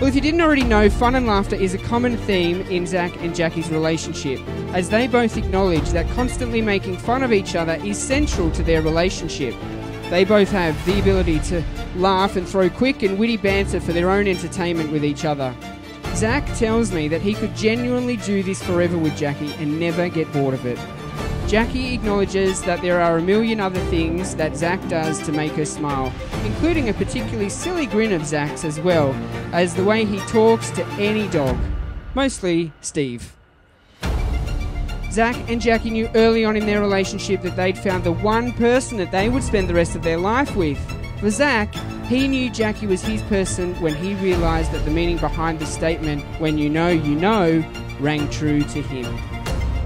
Well, if you didn't already know, fun and laughter is a common theme in Zack and Jacqui's relationship, as they both acknowledge that constantly making fun of each other is central to their relationship. They both have the ability to laugh and throw quick and witty banter for their own entertainment with each other. Zack tells me that he could genuinely do this forever with Jacqui and never get bored of it. Jacqui acknowledges that there are a million other things that Zack does to make her smile, including a particularly silly grin of Zack's as well, as the way he talks to any dog. Mostly Steve. Zack and Jacqui knew early on in their relationship that they'd found the one person that they would spend the rest of their life with. For Zack, he knew Jacqui was his person when he realised that the meaning behind the statement, when you know, you know, rang true to him.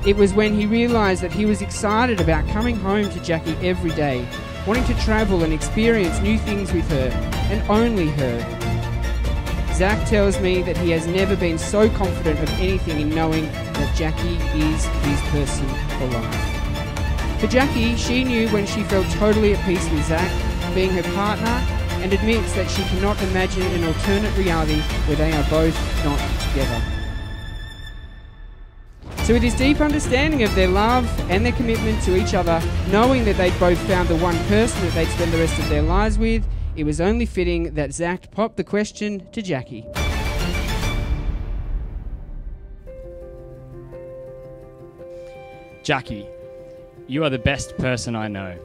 It was when he realised that he was excited about coming home to Jacqui every day, wanting to travel and experience new things with her, and only her. Zack tells me that he has never been so confident of anything in knowing that Jacqui is his person for life. For Jacqui, she knew when she felt totally at peace with Zack, being her partner, and admits that she cannot imagine an alternate reality where they are both not together. So, with this deep understanding of their love and their commitment to each other, knowing that they'd both found the one person that they'd spend the rest of their lives with, it was only fitting that Zack popped the question to Jacqui. Jacqui, you are the best person I know.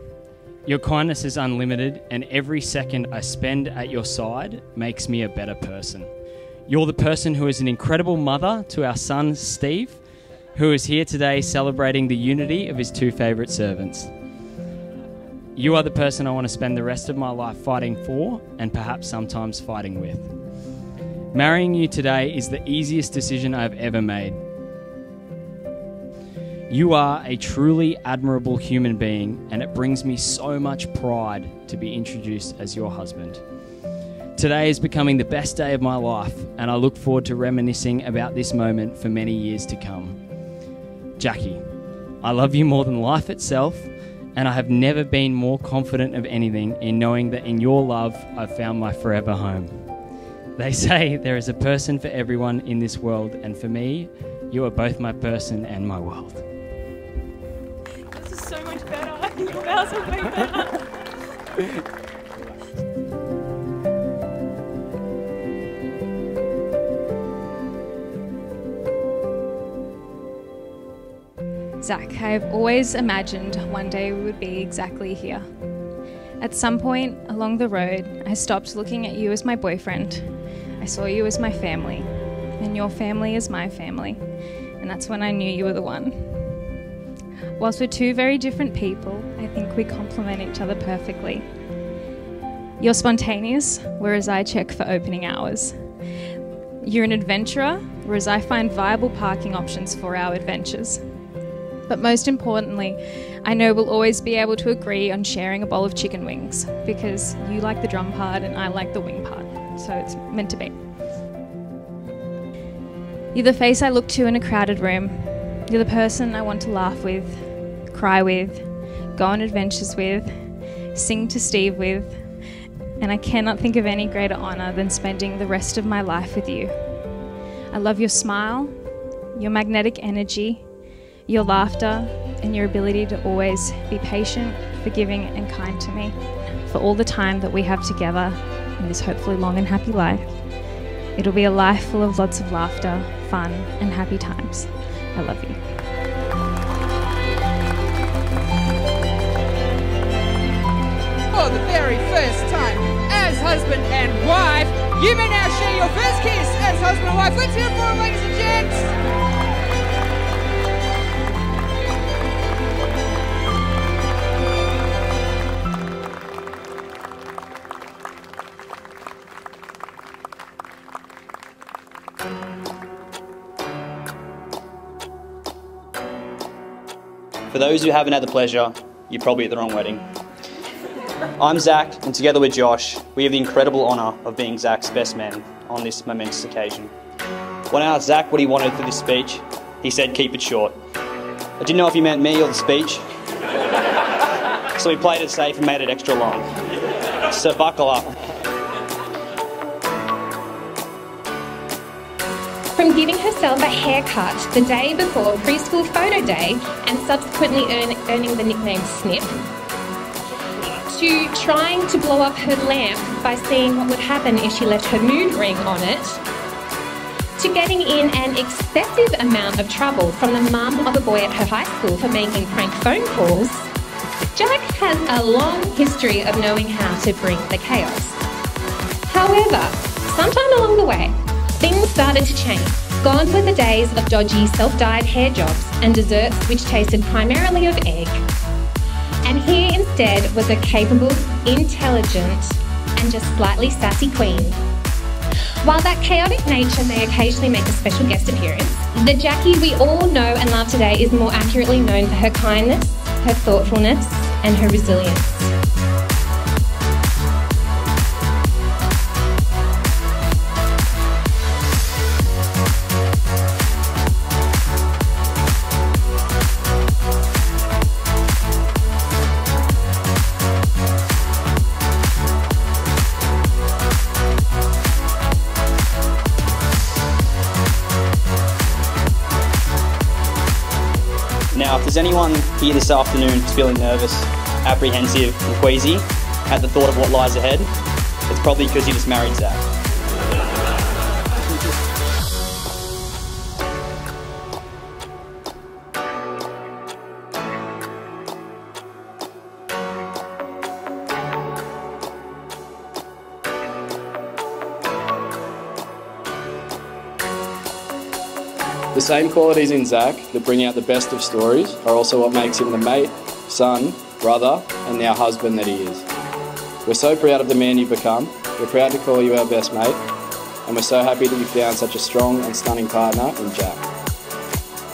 Your kindness is unlimited, and every second I spend at your side makes me a better person. You're the person who is an incredible mother to our son, Steve, who is here today celebrating the unity of his two favourite servants. You are the person I want to spend the rest of my life fighting for and perhaps sometimes fighting with. Marrying you today is the easiest decision I've ever made. You are a truly admirable human being, and it brings me so much pride to be introduced as your husband. Today is becoming the best day of my life, and I look forward to reminiscing about this moment for many years to come. Jacqui, I love you more than life itself, and I have never been more confident of anything in knowing that in your love I've found my forever home. They say there is a person for everyone in this world, and for me, you are both my person and my world. This is so much better. Your vows have been better. Zack, I've always imagined one day we would be exactly here. At some point along the road, I stopped looking at you as my boyfriend. I saw you as my family, and your family is my family, and that's when I knew you were the one. Whilst we're two very different people, I think we complement each other perfectly. You're spontaneous, whereas I check for opening hours. You're an adventurer, whereas I find viable parking options for our adventures. But most importantly, I know we'll always be able to agree on sharing a bowl of chicken wings because you like the drum part and I like the wing part. So it's meant to be. You're the face I look to in a crowded room. You're the person I want to laugh with, cry with, go on adventures with, sing to Steve with, and I cannot think of any greater honour than spending the rest of my life with you. I love your smile, your magnetic energy, your laughter, and your ability to always be patient, forgiving, and kind to me for all the time that we have together in this hopefully long and happy life. It'll be a life full of lots of laughter, fun, and happy times. I love you. For the very first time as husband and wife, you may now share your first kiss as husband and wife. Let's hear it for them, ladies and gents. For those who haven't had the pleasure, you're probably at the wrong wedding. I'm Zach, and together with Josh, we have the incredible honour of being Zack's best man on this momentous occasion. When I asked Zack what he wanted for this speech, he said keep it short. I didn't know if he meant me or the speech, so we played it safe and made it extra long. So buckle up. From giving herself a haircut the day before preschool photo day and subsequently earn, earning the nickname Snip, to trying to blow up her lamp by seeing what would happen if she left her mood ring on it, to getting in an excessive amount of trouble from the mum of a boy at her high school for making prank phone calls, Jack has a long history of knowing how to bring the chaos. However, sometime along the way, things started to change. Gone were the days of dodgy self-dyed hair jobs and desserts which tasted primarily of egg. And here instead was a capable, intelligent, and just slightly sassy queen. While that chaotic nature may occasionally make a special guest appearance, the Jacqui we all know and love today is more accurately known for her kindness, her thoughtfulness, and her resilience. If there's anyone here this afternoon feeling nervous, apprehensive, and queasy at the thought of what lies ahead, it's probably because you just married Zack. The same qualities in Zack that bring out the best of stories are also what makes him the mate, son, brother, and now husband that he is. We're so proud of the man you've become. We're proud to call you our best mate, and we're so happy that you found such a strong and stunning partner in Jack.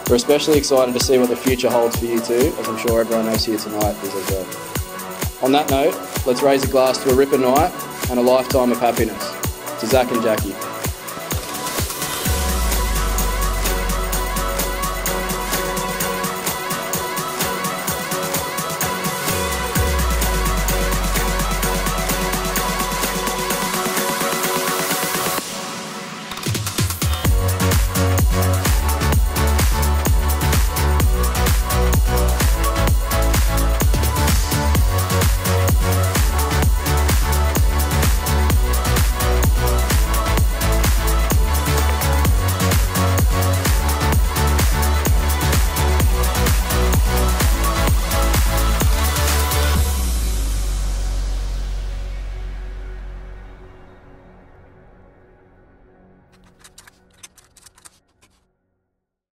We're especially excited to see what the future holds for you two, as I'm sure everyone else here tonight is as well. On that note, let's raise a glass to a ripper night and a lifetime of happiness. To Zack and Jacqui.